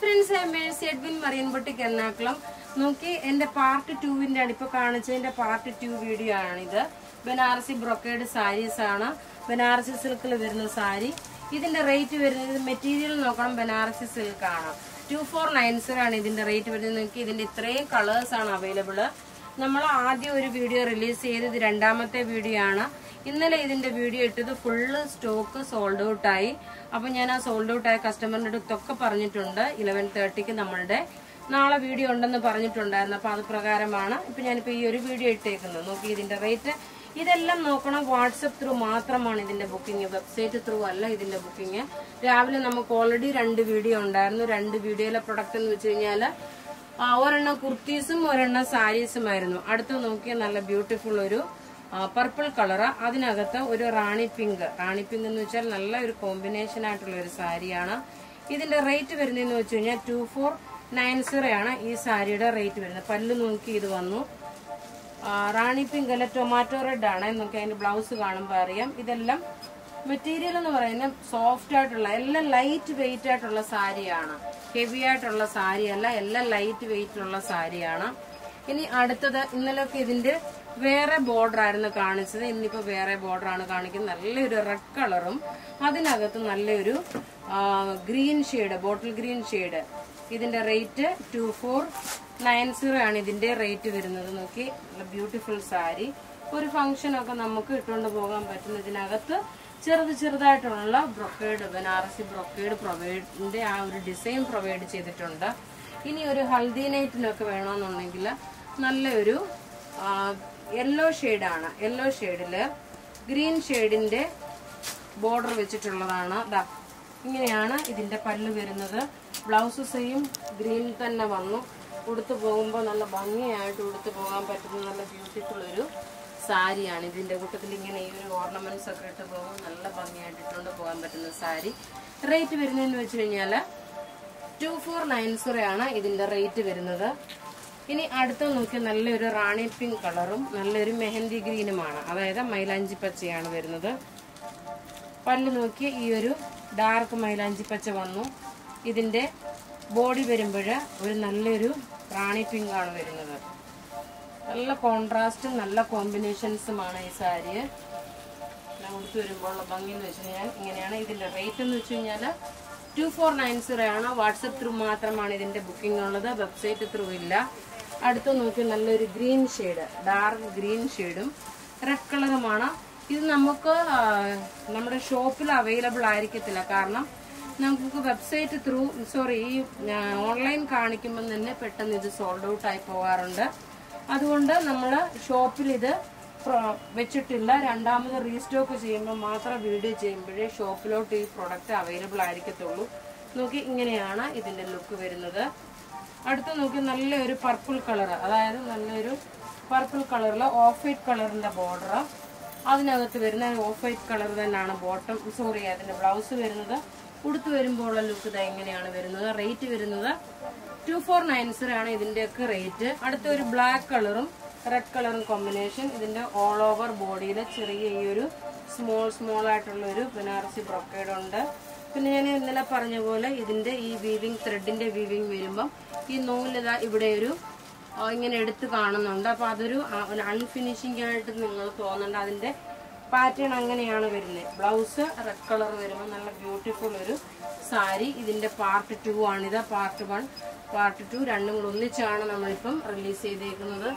Friends Mercy Edwin Marian boutique Ernakulam നോക്കി എന്റെ part ടുവിന്റെ ആണ് കാണിച്ചതിന്റെ പാർട്ട് ടു വീഡിയോ ആണിത്. ബനാറസി ബ്രൊക്കേഡ് സാരീസ് ആണ്. ബനാറസി സിൽക്കിൽ വരുന്ന സാരി. ഇതിന്റെ റേറ്റ് വരുന്നത് മെറ്റീരിയൽ നോക്കണം ബനാറസി സിൽക്ക് ആണ്. ടു ഫോർ നയൻ സീറോ ആണ് ഇതിന്റെ റേറ്റ് വരുന്നത്. നോക്കി ഇതിന്റെ ഇത്രയും കളേഴ്സാണ് അവൈലബിൾ നമ്മൾ ആദ്യം ഒരു വീഡിയോ റിലീസ് ചെയ്തത് രണ്ടാമത്തെ വീഡിയോ ആണ്. ഇന്നലെ ഇതിന്റെ വീഡിയോ ഇട്ടത് ഫുള്ള് സ്റ്റോക്ക് സോൾഡ് ഔട്ട് ആയി. അപ്പൊ ഞാൻ ആ സോൾഡ് ഔട്ട് ആയ കസ്റ്റമറിന്റെ അടുത്തൊക്കെ പറഞ്ഞിട്ടുണ്ട്. ഇലവൻ തേർട്ടിക്ക് നമ്മളുടെ നാളെ വീഡിയോ ഉണ്ടെന്ന് പറഞ്ഞിട്ടുണ്ടായിരുന്നു. അപ്പൊ അത് പ്രകാരമാണ് ഇപ്പൊ ഞാനിപ്പോ ഈ ഒരു വീഡിയോ ഇട്ടേക്കുന്നത്. നോക്കി ഇതിന്റെ റേറ്റ് ഇതെല്ലാം നോക്കണം വാട്സപ്പ് ത്രൂ മാത്രമാണ് ഇതിന്റെ ബുക്കിംഗ് വെബ്സൈറ്റ് ത്രൂ അല്ല ഇതിന്റെ ബുക്കിംഗ് രാവിലെ നമുക്ക് ഓൾറെഡി രണ്ട് വീഡിയോ ഉണ്ടായിരുന്നു. രണ്ട് വീഡിയോയിലെ പ്രൊഡക്റ്റ് എന്ന് വെച്ച് കഴിഞ്ഞാൽ ആ, ഒരെണ്ണം കുർത്തീസും ഒരെണ്ണം സാരീസും ആയിരുന്നു അടുത്ത് നോക്കിയാൽ നല്ല ബ്യൂട്ടിഫുൾ ഒരു പർപ്പിൾ കളറ് അതിനകത്ത് ഒരു റാണി പിങ്ക് റാണി പിങ്ക് എന്ന് വെച്ചാൽ നല്ല ഒരു കോമ്പിനേഷൻ ആയിട്ടുള്ള ഒരു സാരിയാണ്. ഇതിന്റെ റേറ്റ് വരുന്നതെന്ന് വെച്ച് കഴിഞ്ഞാൽ ടു ഫോർ നയൻ സീറോ ആണ് ഈ സാരിയുടെ റേറ്റ് വരുന്നത്. പല്ല് നോക്കി ഇത് വന്നു. റാണി പിങ്ക് അല്ല ടൊമാറ്റോ റെഡ് ആണ് നമുക്ക് അതിന്റെ ബ്ലൗസ് കാണുമ്പോൾ അറിയാം. ഇതെല്ലാം മെറ്റീരിയൽ എന്ന് പറയുന്നത് സോഫ്റ്റ് ആയിട്ടുള്ള എല്ലാം ലൈറ്റ് വെയിറ്റ് ആയിട്ടുള്ള സാരിയാണ്. ഹെവി ആയിട്ടുള്ള സാരിയല്ല എല്ലാം ലൈറ്റ് വെയിറ്റ് ഉള്ള സാരിയാണ്. ഇനി അടുത്തത് ഇന്നലെയൊക്കെ ഇതിന്റെ വേറെ ബോർഡർ ആയിരുന്നു കാണിച്ചത്. ഇന്നിപ്പോ വേറെ ബോർഡർ ആണ് കാണിക്കുന്നത്. നല്ലൊരു റെഡ് കളറും അതിനകത്ത് നല്ലൊരു green shade bottle green shade ഇതിന്റെ rate two four nine zero ആണ് ഇതിന്റെ റേറ്റ് വരുന്നത്. നോക്കി നല്ല ബ്യൂട്ടിഫുൾ സാരി ഒരു ഫംഗ്ഷനൊക്കെ നമുക്ക് ഇട്ടുകൊണ്ട് പോകാൻ പറ്റുന്ന ഇതിനകത്ത് ചെറുത് ചെറുതായിട്ടുള്ള ബ്രൊക്കേഡ് ബനാറസി ബ്രൊക്കേഡ് പ്രൊവൈഡിന്റെ ആ ഒരു ഡിസൈൻ പ്രൊവൈഡ് ചെയ്തിട്ടുണ്ട്. ഇനി ഒരു ഹൽദി നൈറ്റിനൊക്കെ വേണമെന്നുണ്ടെങ്കിൽ നല്ലൊരു യെല്ലോ ഷെയ്ഡാണ് യെല്ലോ ഷെയ്ഡിൽ ഗ്രീൻ ഷെയ്ഡിന്റെ ബോർഡർ വെച്ചിട്ടുള്ളതാണ്. ദാ ഇങ്ങനെയാണ് ഇതിന്റെ പല്ല് വരുന്നത്. ബ്ലൗസ് സെയിം ഗ്രീൻ തന്നെ വന്നു. ഉടുത്തു പോകുമ്പോൾ നല്ല ഭംഗിയായിട്ട് ഉടുത്തു പോകാൻ പറ്റുന്ന നല്ല ബ്യൂട്ടിഫുൾ ഒരു സാരിയാണ്. ഇതിന്റെ കൂട്ടത്തിൽ ഇങ്ങനെ ഈ ഒരു ഓർണമെന്റ്സ് ഒക്കെ ഇട്ട് പോകും നല്ല ഭംഗിയായിട്ട് ഇട്ടുകൊണ്ട് പോകാൻ പറ്റുന്ന സാരി. റേറ്റ് വരുന്നതെന്ന് വെച്ച് കഴിഞ്ഞാൽ ടു ഫോർ നയൻ സീറോ ആണ് ഇതിന്റെ റേറ്റ് വരുന്നത്. ഇനി അടുത്ത നോക്കി നല്ലൊരു റാണി പിങ്ക് കളറും നല്ലൊരു മെഹന്തി ഗ്രീനുമാണ്. അതായത് മൈലാഞ്ചി പച്ചയാണ് വരുന്നത്. പല്ല് നോക്കി ഈ ഒരു ഡാർക്ക് മൈലാഞ്ചി പച്ച വന്നു. ഇതിന്റെ ബോഡി വരുമ്പോൾ ഒരു നല്ലൊരു റാണി പിങ്ക് ആണ് വരുന്നത്. നല്ല കോൺട്രാസ്റ്റും നല്ല കോമ്പിനേഷൻസുമാണ് ഈ സാരി ഉടുത്ത് വരുമ്പോൾ ഉള്ള ഭംഗി എന്ന് വെച്ച് കഴിഞ്ഞാൽ ഇങ്ങനെയാണ്. ഇതിന്റെ റേറ്റ് എന്ന് വെച്ച് കഴിഞ്ഞാൽ ടു ഫോർ നയൻ സീറോ ആണ്? വാട്സപ്പ് ത്രൂ മാത്രമാണ് ഇതിന്റെ ബുക്കിംഗ് ഉള്ളത് വെബ്സൈറ്റ് ത്രൂ ഇല്ല. അടുത്ത് നോക്കി നല്ലൊരു ഗ്രീൻ ഷെയ്ഡ് ഡാർക്ക് ഗ്രീൻ ഷെയ്ഡും റെഡ് കളറുമാണ്. ഇത് നമുക്ക് നമ്മുടെ ഷോപ്പിൽ അവൈലബിൾ ആയിരിക്കത്തില്ല. കാരണം നമുക്ക് വെബ്സൈറ്റ് ത്രൂ സോറി ഈ ഓൺലൈൻ കാണിക്കുമ്പോൾ തന്നെ പെട്ടെന്ന് ഇത് സോൾഡ് ഔട്ട് ആയി പോകാറുണ്ട്. അതുകൊണ്ട് നമ്മൾ ഷോപ്പിൽ ഇത് വെച്ചിട്ടില്ല. രണ്ടാമത് റീസ്റ്റോക്ക് ചെയ്യുമ്പോൾ മാത്രം വീഡിയോ ചെയ്യുമ്പോഴേ ഷോപ്പിലോട്ട് ഈ പ്രൊഡക്റ്റ് അവൈലബിൾ ആയിരിക്കത്തുള്ളൂ. നോക്കി ഇങ്ങനെയാണ് ഇതിന്റെ ലുക്ക് വരുന്നത്. അടുത്ത് നോക്കി നല്ലൊരു പർപ്പിൾ കളർ അതായത് നല്ലൊരു പർപ്പിൾ കളറിൽ ഓഫ് വൈറ്റ് കളറിന്റെ ബോർഡർ അതിനകത്ത് വരുന്ന ഓഫ് വൈറ്റ് കളർ തന്നെയാണ് ബോട്ടം സോറി അതിന്റെ ബ്ലൗസ് വരുന്നത്. ഉടുത്ത് വരുമ്പോഴുള്ള ലുക്ക് ഇതാ എങ്ങനെയാണ് വരുന്നത്. റേറ്റ് വരുന്നത് ടു ഫോർ നയൻ സീറോ ആണ് ഇതിന്റെയൊക്കെ റേറ്റ് അടുത്ത ഒരു ബ്ലാക്ക് കളറും റെഡ് കളറും കോമ്പിനേഷൻ ഇതിന്റെ ഓൾ ഓവർ ബോഡിയിൽ ചെറിയ ഈ ഒരു സ്മോൾ സ്മോൾ ആയിട്ടുള്ളൊരു ബനാറസി ബ്രൊക്കേഡ് ഉണ്ട്. പിന്നെ ഞാൻ ഇന്നലെ പറഞ്ഞ പോലെ ഇതിന്റെ ഈ വീവിങ് ത്രെഡിന്റെ വീവിങ് വരുമ്പം ഈ നൂലിത ഇവിടെ ഒരു ഇങ്ങനെ എടുത്ത് കാണുന്നുണ്ട്. അപ്പോൾ അതൊരു അൺഫിനിഷിംഗ് ആയിട്ട് നിങ്ങൾ തോന്നണ്ട. അതിന്റെ പാറ്റേൺ അങ്ങനെയാണ് വരുന്നത്. ബ്ലൗസ് റെഡ് കളർ വരുമ്പോൾ നല്ല ബ്യൂട്ടിഫുൾ ഒരു സാരി. ഇതിന്റെ പാർട്ട് ടു ആണിത്. പാർട്ട് വൺ പാർട്ട് ടു രണ്ടും കൂടെ ഒന്നിച്ചാണ് നമ്മളിപ്പം റിലീസ് ചെയ്തേക്കുന്നത്.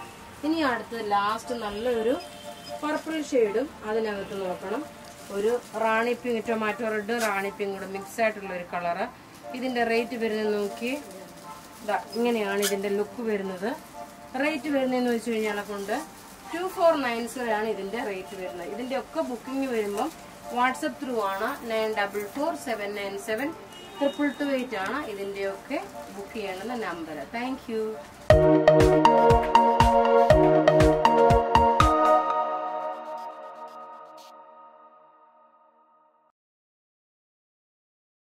ഇനി അടുത്ത് ലാസ്റ്റ് നല്ലൊരു പർപ്പിൾ ഷെയ്ഡും അതിനകത്ത് നോക്കണം. ഒരു റാണി പിങ്ക് ടൊമാറ്റോ റെഡും റാണി പിങ് കൂടെ മിക്സ് ആയിട്ടുള്ള ഒരു കളറ് ഇതിന്റെ റേറ്റ് വരുന്നത് നോക്കി. ഇങ്ങനെയാണ് ഇതിന്റെ ലുക്ക് വരുന്നത്. റേറ്റ് വരുന്നതെന്ന് വെച്ച് കഴിഞ്ഞാൽ കൊണ്ട് ടു ഫോർ നയൻ സീറോ ആണ് ഇതിന്റെ റേറ്റ് വരുന്നത്. ഇതിന്റെ ഒക്കെ ബുക്കിംഗ് വരുമ്പം വാട്സപ്പ് ത്രൂ ആണ്. Nine double four seven nine seven triple two eight ആണ് ഇതിന്റെയൊക്കെ ബുക്ക് ചെയ്യേണ്ടുന്ന നമ്പർ താങ്ക്